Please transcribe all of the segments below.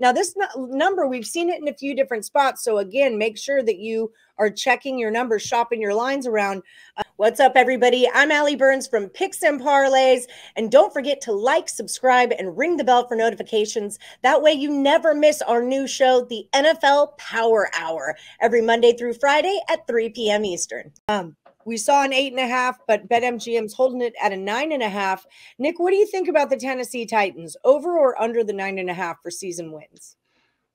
Now, this number, we've seen it in a few different spots. So, again, make sure that you are checking your numbers, shopping your lines around. Uh, what's up, everybody? I'm Ali Burns from Picks and Parlays. And don't forget to like, subscribe, and ring the bell for notifications. That way, you never miss our new show, the NFL Power Hour, every Monday through Friday at 3 p.m. Eastern. Um, we saw an eight and a half, but BetMGM's holding it at a nine and a half. Nick, what do you think about the Tennessee Titans? Over or under the nine and a half for season wins?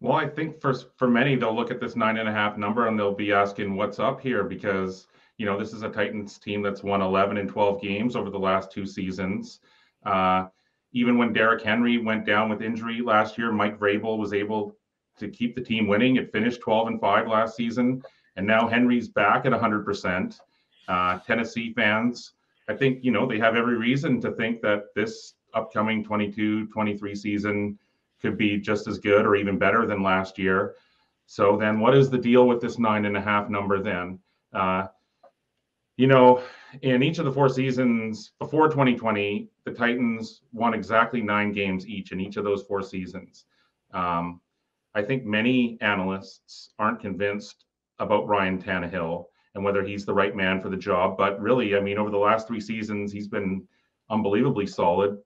Well, I think for for many, they'll look at this nine and a half number and they'll be asking, "What's up here?" Because you know this is a Titans team that's won 11 and 12 games over the last two seasons. Uh, even when Derrick Henry went down with injury last year, Mike Vrabel was able to keep the team winning. It finished 12 and five last season, and now Henry's back at 100 percent. Uh, Tennessee fans, I think, you know, they have every reason to think that this upcoming 22 23 season could be just as good or even better than last year. So then, what is the deal with this nine and a half number then? Uh, you know, in each of the four seasons before 2020, the Titans won exactly nine games each in each of those four seasons. Um, I think many analysts aren't convinced about Ryan Tannehill and whether he's the right man for the job. But really, I mean, over the last three seasons, he's been unbelievably solid.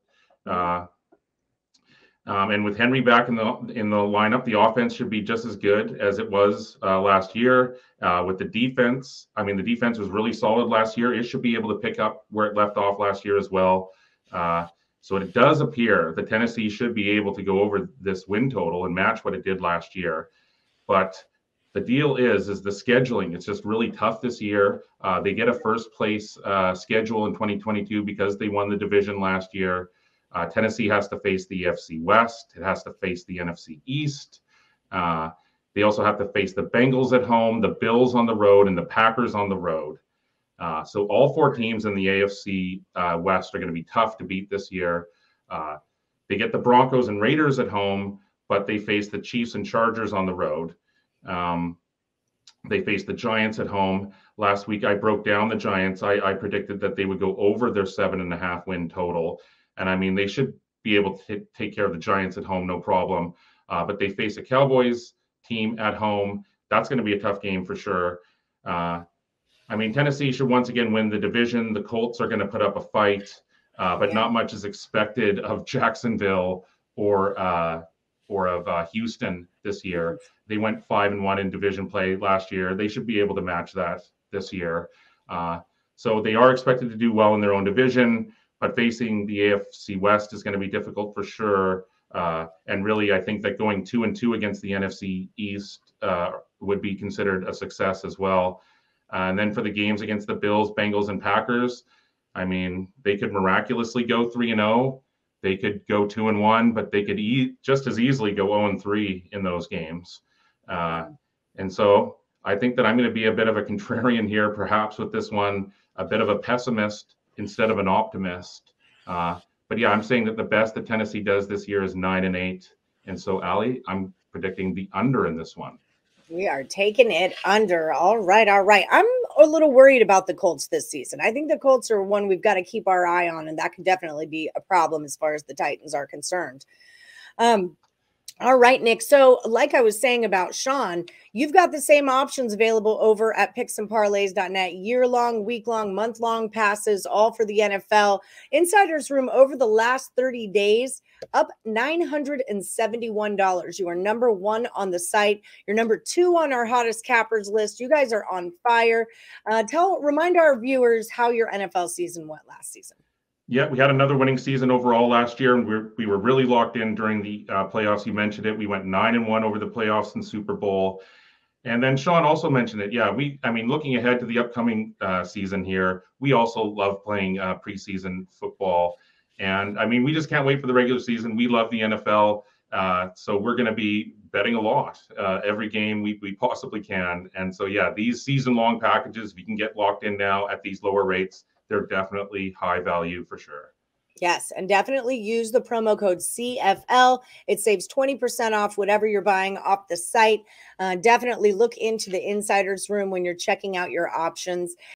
Uh, um, and with Henry back in the in the lineup, the offense should be just as good as it was uh, last year. Uh, with the defense, I mean, the defense was really solid last year. It should be able to pick up where it left off last year as well. Uh, so it does appear that Tennessee should be able to go over this win total and match what it did last year. But the deal is is the scheduling it's just really tough this year. Uh, they get a first place uh, schedule in 2022 because they won the division last year. Uh, tennessee has to face the afc west it has to face the nfc east. Uh, they also have to face the bengals at home the bills on the road and the packers on the road. Uh, so all four teams in the afc uh, west are going to be tough to beat this year. They get the broncos and raiders at home but they face the chiefs and chargers on the road um, they faced the Giants at home last week. I broke down the Giants. I, I predicted that they would go over their seven and a half win total, and I mean they should be able to t- take care of the Giants at home, no problem. Uh, but they face a Cowboys team at home. That's going to be a tough game for sure. Uh, I mean, Tennessee should once again win the division. The Colts are going to put up a fight, uh, but yeah. not much is expected of Jacksonville or uh, or of uh, Houston this year. They went five and one in division play last year. They should be able to match that this year. Uh, so they are expected to do well in their own division, but facing the AFC West is going to be difficult for sure. Uh, and really, I think that going two and two against the NFC East uh, would be considered a success as well. Uh, and then for the games against the Bills, Bengals, and Packers, I mean, they could miraculously go three and zero oh, they could go two and one, but they could e- just as easily go 0 and three in those games. Uh, and so I think that I'm going to be a bit of a contrarian here, perhaps with this one, a bit of a pessimist instead of an optimist. Uh, but yeah, I'm saying that the best that Tennessee does this year is nine and eight. And so, Ali, I'm predicting the under in this one. We are taking it under. All right. All right. I'm a little worried about the Colts this season. I think the Colts are one we've got to keep our eye on, and that could definitely be a problem as far as the Titans are concerned. Um, all right, Nick. So, like I was saying about Sean, you've got the same options available over at picksandparlays.net year long, week long, month long passes, all for the NFL. Insiders Room over the last 30 days, up $971. You are number one on the site. You're number two on our hottest cappers list. You guys are on fire. Uh, tell, remind our viewers how your NFL season went last season. Yeah, we had another winning season overall last year, and we were, we were really locked in during the uh, playoffs. You mentioned it. We went nine and one over the playoffs and Super Bowl. And then Sean also mentioned it. Yeah, we, I mean, looking ahead to the upcoming uh, season here, we also love playing uh, preseason football. And I mean, we just can't wait for the regular season. We love the NFL. Uh, so we're going to be betting a lot uh, every game we, we possibly can. And so, yeah, these season long packages, we can get locked in now at these lower rates they're definitely high value for sure. Yes, and definitely use the promo code CFL. It saves 20% off whatever you're buying off the site. Uh, definitely look into the insider's room when you're checking out your options.